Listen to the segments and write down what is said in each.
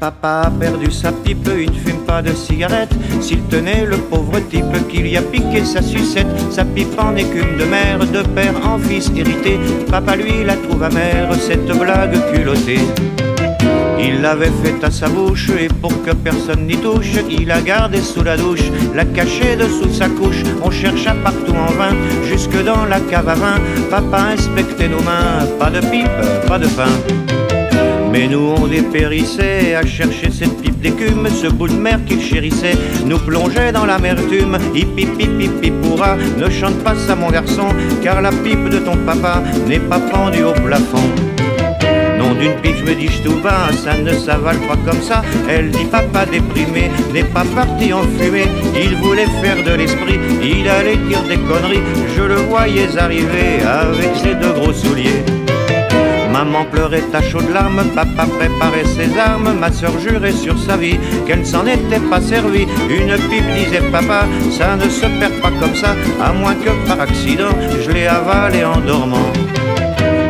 Papa a perdu sa pipe, il ne fume pas de cigarette. S'il tenait le pauvre type qu'il y a piqué sa sucette, sa pipe en écume de mer, de père en fils hérité. Papa lui la trouve amère, cette blague culottée. Il l'avait fait à sa bouche et pour que personne n'y touche, il la gardé sous la douche, la cachée dessous sa couche. On chercha partout en vain, jusque dans la cave à vin. Papa inspectait nos mains, pas de pipe, pas de pain. Mais nous on dépérissait à chercher cette pipe d'écume, ce bout de mer qu'il chérissait, nous plongeait dans l'amertume. Hippie pipi pourra, ne chante pas ça mon garçon, car la pipe de ton papa n'est pas pendue au plafond. Nom d'une pipe, je me dis tout bas, ça ne s'avale pas comme ça. Elle dit papa déprimé, n'est pas parti en fumée. Il voulait faire de l'esprit, il allait dire des conneries. Je le voyais arriver avec ses deux gros souliers. Maman pleurait à chaudes larmes, papa préparait ses armes, ma soeur jurait sur sa vie qu'elle ne s'en était pas servie. Une pipe disait papa, ça ne se perd pas comme ça, à moins que par accident je l'ai avalé en dormant.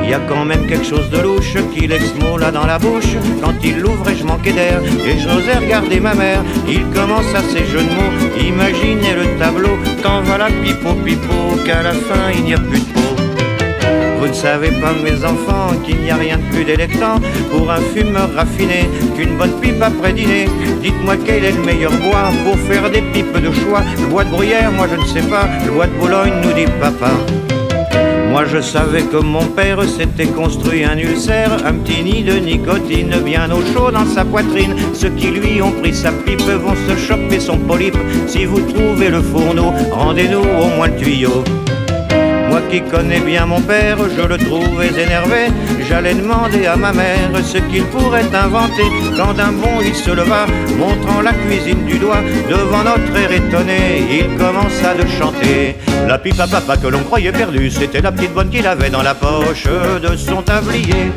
Y a quand même quelque chose de louche qui laisse mot là dans la bouche. Quand il l'ouvrait, je manquais d'air et je regarder ma mère. Il commence à ses jeux de mots, imaginez le tableau. T'en va la pipo pipo, qu'à la fin il n'y a plus de peau. Savez pas, mes enfants, qu'il n'y a rien de plus délectant pour un fumeur raffiné qu'une bonne pipe après dîner. Dites-moi quel est le meilleur bois pour faire des pipes de choix. Le bois de bruyère, moi je ne sais pas. Le bois de Boulogne, nous dit papa. Moi je savais que mon père s'était construit un ulcère, un petit nid de nicotine bien au chaud dans sa poitrine. Ceux qui lui ont pris sa pipe vont se choper son polype. Si vous trouvez le fourneau, rendez-nous au moins le tuyau. Qui connais bien mon père, je le trouvais énervé. J'allais demander à ma mère ce qu'il pourrait inventer. Quand d'un bond il se leva, montrant la cuisine du doigt, devant notre air étonné, il commença de chanter. La pipe à papa que l'on croyait perdue, c'était la petite bonne qu'il avait dans la poche de son tablier.